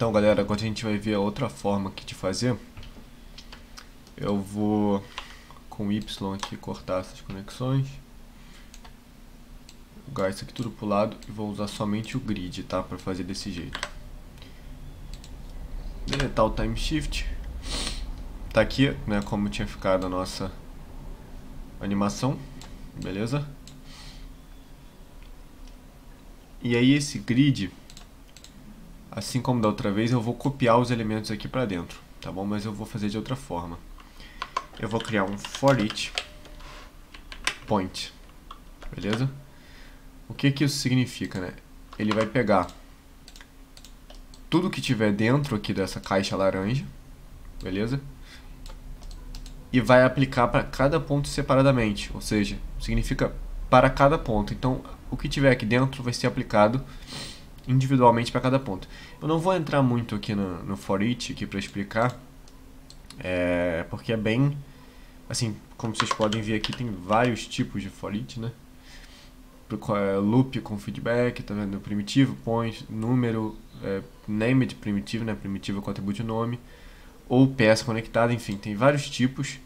Então, galera, agora a gente vai ver a outra forma aqui de fazer. Eu vou com Y aqui cortar essas conexões. Jogar isso aqui tudo pro lado e vou usar somente o grid, tá? Pra fazer desse jeito. Deletar o time shift. Tá aqui, né, como tinha ficado a nossa animação. Beleza? E aí esse grid, assim como da outra vez, eu vou copiar os elementos aqui para dentro, tá bom? Mas eu vou fazer de outra forma. Eu vou criar um for each point, beleza? O que que isso significa, né? Ele vai pegar tudo que tiver dentro aqui dessa caixa laranja, beleza? E vai aplicar para cada ponto separadamente, ou seja, significa para cada ponto. Então, o que tiver aqui dentro vai ser aplicado individualmente para cada ponto. Eu não vou entrar muito aqui no, no for each aqui para explicar, é, porque é bem, assim, como vocês podem ver aqui tem vários tipos de for each, né? É, loop com feedback, tá vendo? Primitivo, point, número, é, named primitivo, né? Primitivo com atributo nome, ou peça conectada, enfim, tem vários tipos.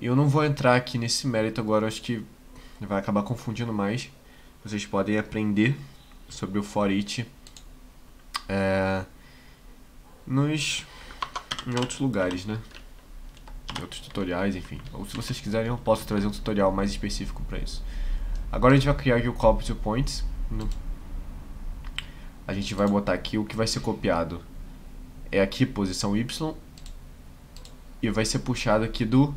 Eu não vou entrar aqui nesse mérito agora, acho que vai acabar confundindo mais vocês podem aprender sobre o for each é, nos, em outros lugares, né? Em outros tutoriais, enfim. Ou se vocês quiserem, eu posso trazer um tutorial mais específico para isso. Agora a gente vai criar aqui o copy to points. No, a gente vai botar aqui o que vai ser copiado. É aqui, posição Y. E vai ser puxado aqui do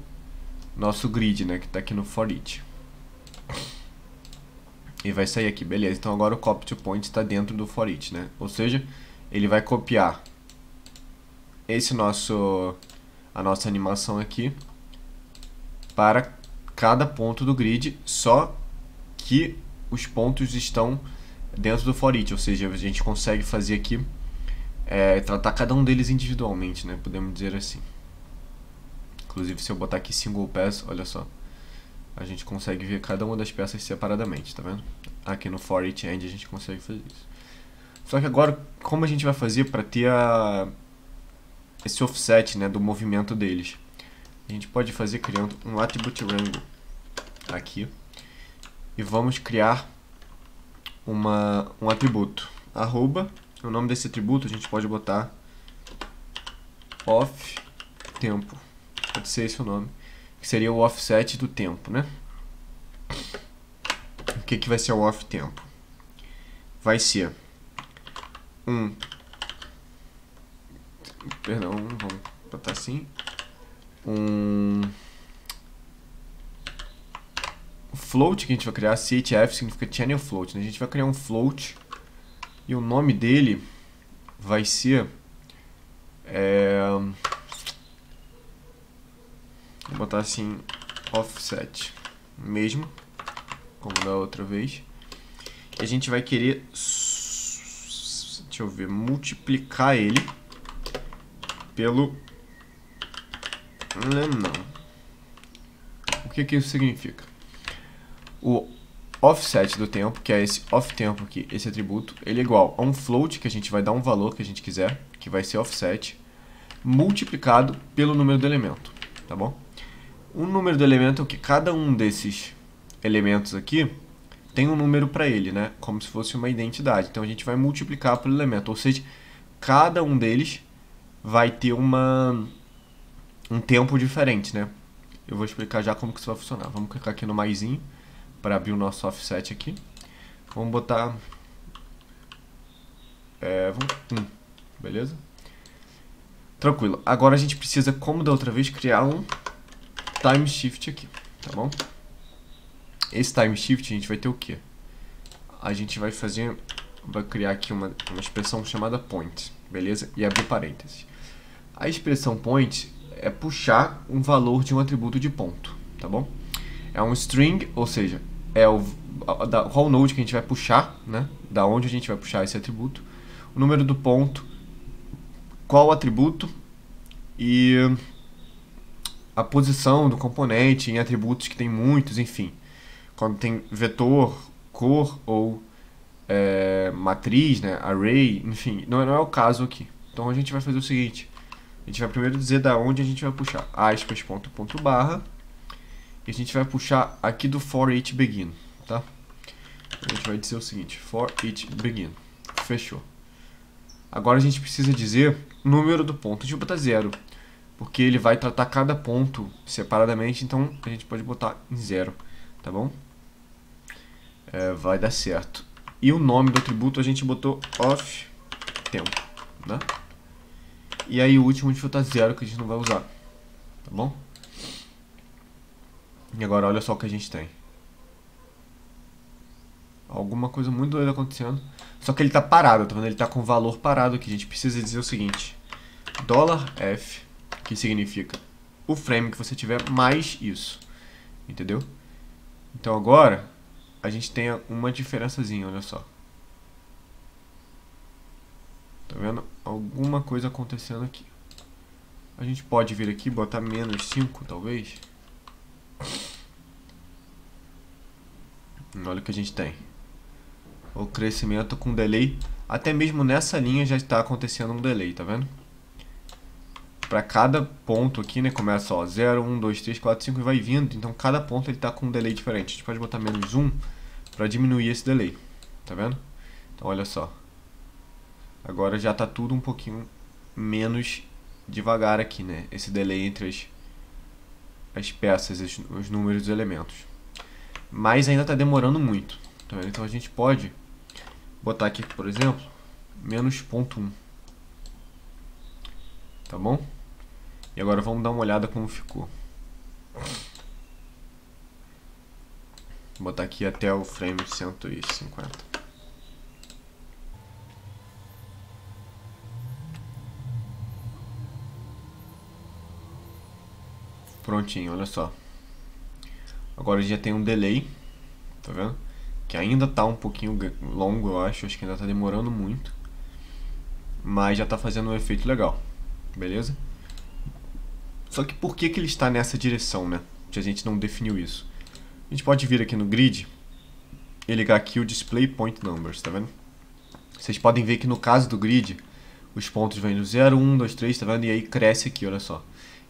nosso grid, né? Que está aqui no for each. E vai sair aqui, beleza. Então agora o copy to point está dentro do for né? Ou seja, ele vai copiar esse nosso a nossa animação aqui para cada ponto do grid, só que os pontos estão dentro do for ou seja, a gente consegue fazer aqui é, tratar cada um deles individualmente, né? Podemos dizer assim. Inclusive, se eu botar aqui single pass, olha só a gente consegue ver cada uma das peças separadamente, tá vendo? Aqui no for each end a gente consegue fazer isso. Só que agora, como a gente vai fazer para ter a, esse offset né, do movimento deles? A gente pode fazer criando um attribute wrangle aqui e vamos criar uma, um atributo arroba, o nome desse atributo a gente pode botar off tempo, pode ser esse o nome que seria o offset do tempo, né? O que, que vai ser o off tempo? Vai ser um perdão, vamos botar assim um float que a gente vai criar, CHF significa channel float, né? A gente vai criar um float e o nome dele vai ser é, botar assim, offset mesmo, como da outra vez. E a gente vai querer, deixa eu ver, multiplicar ele pelo... Não. O que que isso significa? O offset do tempo, que é esse off tempo aqui, esse atributo, ele é igual a um float, que a gente vai dar um valor que a gente quiser, que vai ser offset, multiplicado pelo número do elemento, tá bom? O número do elemento é que cada um desses elementos aqui tem um número para ele, né? Como se fosse uma identidade. Então a gente vai multiplicar pelo elemento, ou seja, cada um deles vai ter uma um tempo diferente, né? Eu vou explicar já como que isso vai funcionar. Vamos clicar aqui no maisinho para abrir o nosso offset aqui. Vamos botar é, vamos, um, beleza? Tranquilo. Agora a gente precisa, como da outra vez, criar um time shift aqui, tá bom? Esse time shift a gente vai ter o quê? A gente vai fazer, vai criar aqui uma, uma expressão chamada point, beleza? E abrir parênteses. A expressão point é puxar um valor de um atributo de ponto, tá bom? É um string, ou seja, é o da, qual node que a gente vai puxar, né? Da onde a gente vai puxar esse atributo, o número do ponto, qual atributo e a posição do componente em atributos que tem muitos, enfim. Quando tem vetor, cor ou é, matriz, né, array, enfim, não, não é o caso aqui. Então a gente vai fazer o seguinte. A gente vai primeiro dizer da onde a gente vai puxar. Aspas, ponto, ponto, barra. E a gente vai puxar aqui do for each begin, tá? A gente vai dizer o seguinte, for each begin. Fechou. Agora a gente precisa dizer o número do ponto. Deixa eu botar zero. Porque ele vai tratar cada ponto separadamente, então a gente pode botar em zero, tá bom? É, vai dar certo. E o nome do atributo a gente botou off tempo, né? E aí o último a gente botar zero que a gente não vai usar, tá bom? E agora olha só o que a gente tem. Alguma coisa muito doida acontecendo. Só que ele tá parado, tá vendo? Ele tá com valor parado aqui. A gente precisa dizer o seguinte. Dólar $F que significa o frame que você tiver mais isso. Entendeu? Então agora a gente tem uma diferençazinha, olha só. Tá vendo? Alguma coisa acontecendo aqui. A gente pode vir aqui botar menos 5, talvez. Olha o que a gente tem. O crescimento com delay. Até mesmo nessa linha já está acontecendo um delay, tá vendo? Para cada ponto aqui, né, começa, ó, 0, 1, 2, 3, 4, 5 e vai vindo, então cada ponto ele tá com um delay diferente. A gente pode botar menos 1 para diminuir esse delay, tá vendo? Então olha só. Agora já tá tudo um pouquinho menos devagar aqui, né, esse delay entre as, as peças, os, os números dos elementos. Mas ainda tá demorando muito, tá? Então a gente pode botar aqui, por exemplo, menos ponto 1. Tá bom? E agora vamos dar uma olhada como ficou. Vou botar aqui até o frame 150. Prontinho, olha só. Agora já tem um delay, tá vendo? Que ainda tá um pouquinho longo, eu acho, acho que ainda tá demorando muito. Mas já tá fazendo um efeito legal, beleza? Só que por que, que ele está nessa direção, né? Se a gente não definiu isso. A gente pode vir aqui no grid e ligar aqui o Display Point Numbers, tá vendo? Vocês podem ver que no caso do grid, os pontos vêm do 0, 1, 2, 3, tá vendo? E aí cresce aqui, olha só.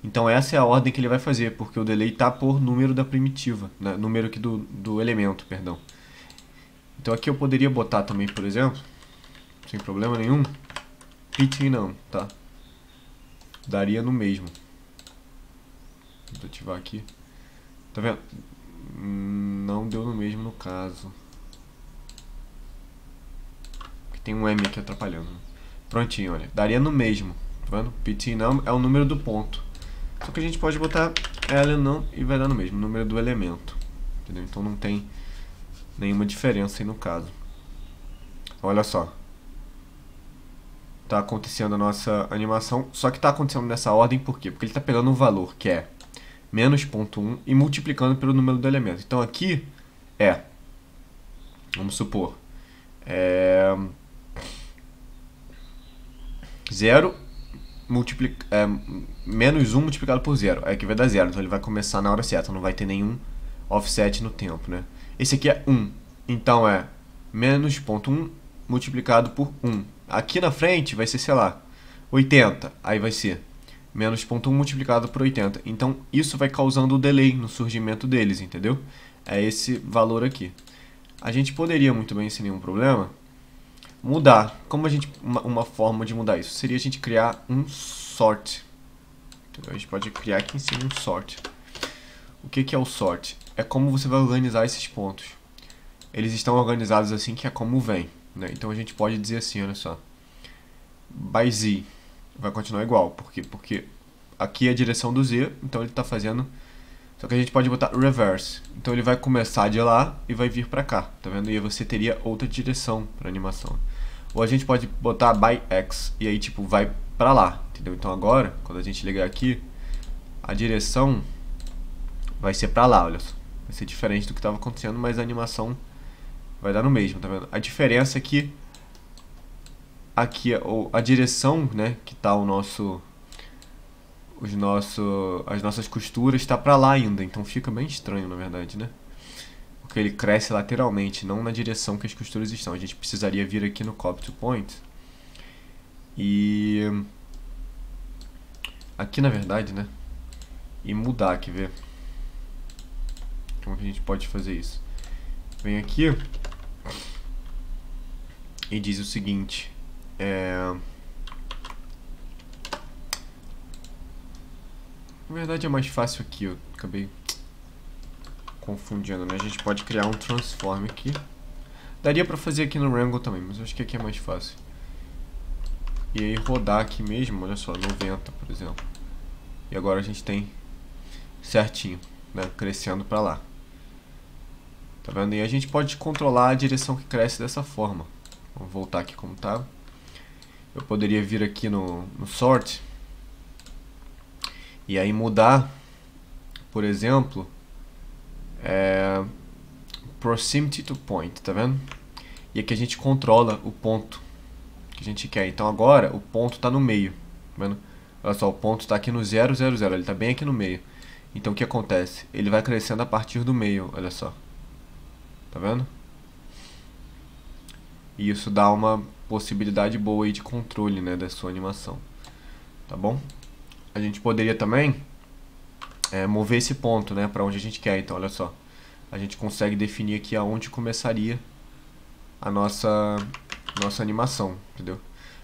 Então essa é a ordem que ele vai fazer, porque o delay está por número da primitiva, né? número aqui do, do elemento, perdão. Então aqui eu poderia botar também, por exemplo, sem problema nenhum, pitching não, tá? Daria no mesmo. Vou ativar aqui. Tá vendo? Não deu no mesmo no caso. Porque tem um M aqui atrapalhando. Prontinho, olha. Daria no mesmo. Tá vendo? PT não é o número do ponto. Só que a gente pode botar L não e vai dar no mesmo. Número do elemento. Entendeu? Então não tem nenhuma diferença aí no caso. Olha só. Tá acontecendo a nossa animação. Só que tá acontecendo nessa ordem por quê? Porque ele tá pegando um valor que é menos ponto 1 e multiplicando pelo número do elemento. Então aqui é, vamos supor, é 0 multiplica, é, menos 1 multiplicado por 0. Aí aqui vai dar 0, então ele vai começar na hora certa, não vai ter nenhum offset no tempo. Né? Esse aqui é 1, então é menos ponto 1 multiplicado por 1. Aqui na frente vai ser, sei lá, 80, aí vai ser menos 0.1 multiplicado por 80. Então, isso vai causando o delay no surgimento deles, entendeu? É esse valor aqui. A gente poderia muito bem, sem nenhum problema, mudar. Como a gente uma, uma forma de mudar isso? Seria a gente criar um sort. Entendeu? A gente pode criar aqui em cima um sort. O que, que é o sort? É como você vai organizar esses pontos. Eles estão organizados assim, que é como vem. Né? Então, a gente pode dizer assim, olha só. By z vai continuar igual. Por quê? Porque aqui é a direção do Z, então ele está fazendo... Só que a gente pode botar reverse. Então ele vai começar de lá e vai vir para cá, tá vendo? E aí você teria outra direção para animação. Ou a gente pode botar by X e aí tipo vai para lá, entendeu? Então agora, quando a gente ligar aqui, a direção vai ser para lá, olha só. Vai ser diferente do que estava acontecendo, mas a animação vai dar no mesmo, tá vendo? A diferença é que aqui a direção, né, que tá o nosso os nosso as nossas costuras está para lá ainda, então fica bem estranho, na verdade, né? Porque ele cresce lateralmente, não na direção que as costuras estão. A gente precisaria vir aqui no copy to point e aqui na verdade, né? E mudar aqui, ver como que a gente pode fazer isso. Vem aqui e diz o seguinte, é... Na verdade é mais fácil aqui, eu acabei confundindo, né? A gente pode criar um transform aqui. Daria pra fazer aqui no Wrangle também, mas eu acho que aqui é mais fácil. E aí rodar aqui mesmo, olha só, 90, por exemplo. E agora a gente tem certinho, né? Crescendo pra lá. Tá vendo? E a gente pode controlar a direção que cresce dessa forma. Vamos voltar aqui como tá. Eu poderia vir aqui no, no Sort e aí mudar, por exemplo, é, Proximity to Point, tá vendo? E aqui a gente controla o ponto que a gente quer. Então agora o ponto está no meio, tá vendo? Olha só, o ponto está aqui no 0, 0, 0, ele está bem aqui no meio. Então o que acontece? Ele vai crescendo a partir do meio, olha só. Tá vendo? E isso dá uma possibilidade boa aí de controle, né, da sua animação. Tá bom? a gente poderia também é, mover esse ponto, né, para onde a gente quer. Então, olha só, a gente consegue definir aqui aonde começaria a nossa nossa animação, entendeu?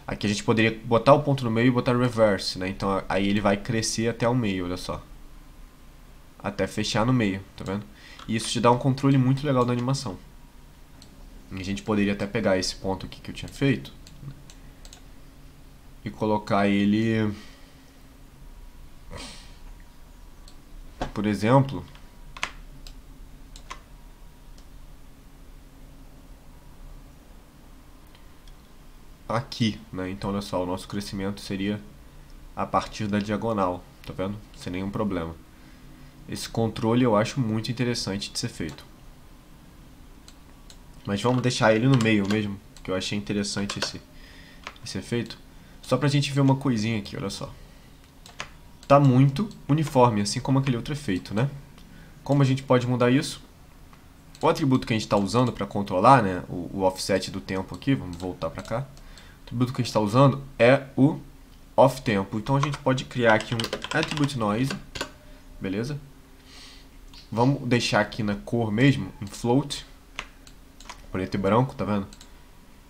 Aqui a gente poderia botar o ponto no meio e botar reverse, né? Então aí ele vai crescer até o meio, olha só. Até fechar no meio, tá vendo? E isso te dá um controle muito legal da animação. A gente poderia até pegar esse ponto aqui que eu tinha feito e colocar ele por exemplo, aqui, né? Então, olha só, o nosso crescimento seria a partir da diagonal, tá vendo? Sem nenhum problema. Esse controle eu acho muito interessante de ser feito. Mas vamos deixar ele no meio mesmo, que eu achei interessante esse, esse efeito. Só pra gente ver uma coisinha aqui, olha só está muito uniforme, assim como aquele outro efeito, né? Como a gente pode mudar isso? O atributo que a gente está usando para controlar né, o, o, offset do tempo aqui, vamos voltar para cá. O atributo que a gente está usando é o off tempo. Então a gente pode criar aqui um attribute noise, beleza? Vamos deixar aqui na cor mesmo, em float, preto e branco, tá vendo?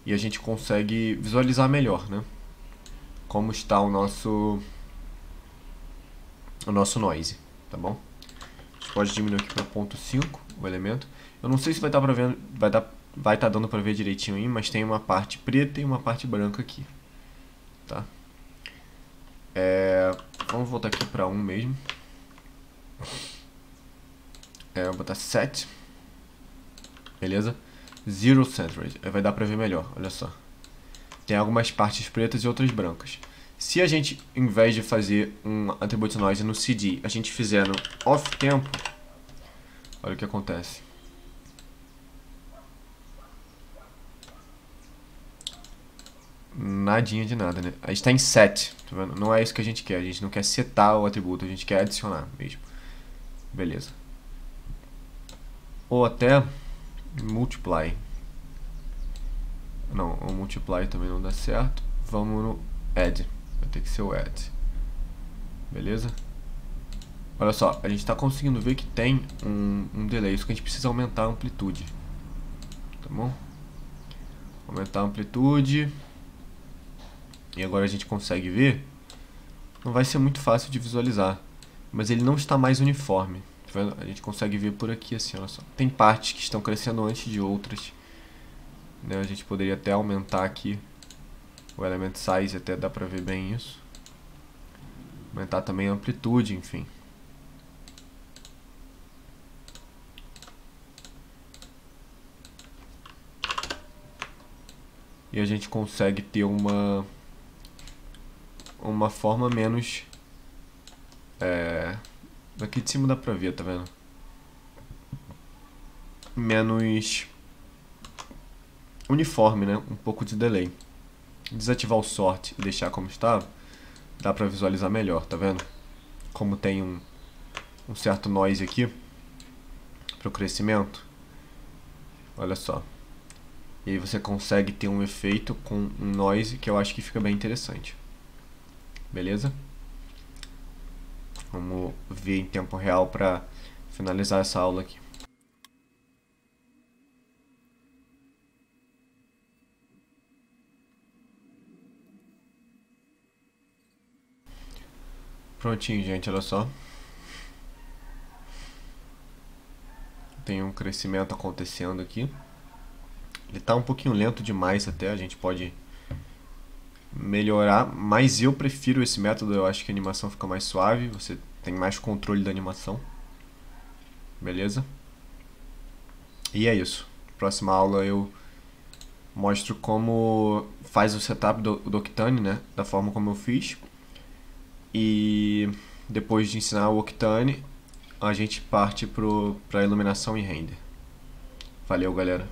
E a gente consegue visualizar melhor, né? Como está o nosso o nosso noise, tá bom? A gente pode diminuir aqui para ponto 5 o elemento. Eu não sei se vai estar tá para ver, vai dar vai estar tá dando para ver direitinho aí, mas tem uma parte preta e uma parte branca aqui, tá? É, vamos voltar aqui para 1 um mesmo. É, vou botar 7. Beleza? Zero centered. Aí vai dar para ver melhor, olha só. Tem algumas partes pretas e outras brancas. Se a gente, em vez de fazer um atributo noise no CD, a gente fizer no off tempo, olha o que acontece. Nadinha de nada, né? A gente está em set, tá vendo? Não é isso que a gente quer, a gente não quer setar o atributo, a gente quer adicionar mesmo. Beleza. Ou até multiply. Não, o multiply também não dá certo. Vamos no add. Vai ter que ser o add. Beleza? Olha só, a gente está conseguindo ver que tem um, um delay, isso que a gente precisa aumentar a amplitude. Tá bom? Aumentar a amplitude. E agora a gente consegue ver. Não vai ser muito fácil de visualizar. Mas ele não está mais uniforme. Vendo? A gente consegue ver por aqui assim, olha só. Tem partes que estão crescendo antes de outras. Né? A gente poderia até aumentar aqui o element size até dá pra ver bem isso. Aumentar também a amplitude, enfim. E a gente consegue ter uma uma forma menos é, daqui de cima dá pra ver, tá vendo? Menos uniforme, né? Um pouco de delay desativar o sort e deixar como estava, dá pra visualizar melhor, tá vendo? Como tem um, um certo noise aqui pro crescimento. Olha só. E aí você consegue ter um efeito com um noise que eu acho que fica bem interessante. Beleza? Vamos ver em tempo real para finalizar essa aula aqui. Prontinho, gente, olha só. Tem um crescimento acontecendo aqui. Ele está um pouquinho lento demais até, a gente pode melhorar, mas eu prefiro esse método, eu acho que a animação fica mais suave, você tem mais controle da animação. Beleza? E é isso. Próxima aula eu mostro como faz o setup do, do Octane, né? Da forma como eu fiz. E depois de ensinar o Octane, a gente parte para a iluminação e render. Valeu, galera.